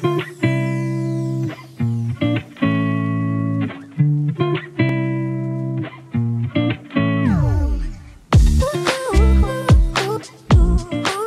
Ooh, ooh, ooh,